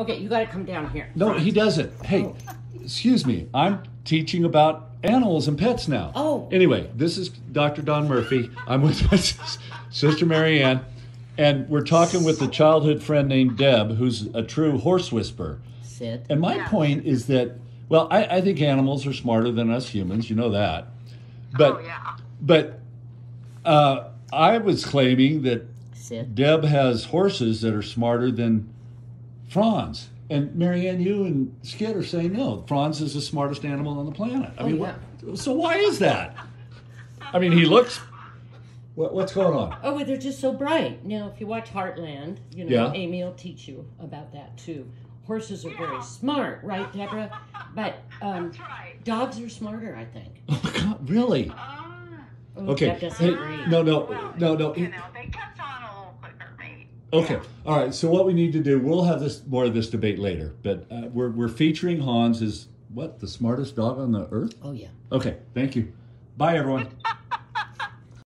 Okay, you got to come down here. No, he doesn't. Hey, Oh. excuse me. I'm teaching about animals and pets now. Oh. Anyway, this is Dr. Don Murphy. I'm with my sister Mary Ann, and we're talking with a childhood friend named Deb, who's a true horse whisperer. Sit. And my point is that, well, I, I think animals are smarter than us humans. You know that. But, oh yeah. but uh, I was claiming that Sit. Deb has horses that are smarter than Franz. And Marianne, you and Skid are saying no. Franz is the smartest animal on the planet. I Oh, mean, yeah. what, so why is that? I mean, he looks. What, what's going on? Oh, well, they're just so bright. Now, if you watch Heartland, you know, Yeah. Amy will teach you about that too. Horses are very smart, right, Deborah? But um, right. dogs are smarter, I think. Oh God, really? Ah. Oh, Okay. Deb doesn't Hey, agree. no, no, Well, no, no. You maybe. Okay. All right. So what we need to do, we'll have this more of this debate later, but uh, we're we're featuring Franz as what the smartest dog on the earth. Oh, yeah. Okay. Thank you. Bye, everyone.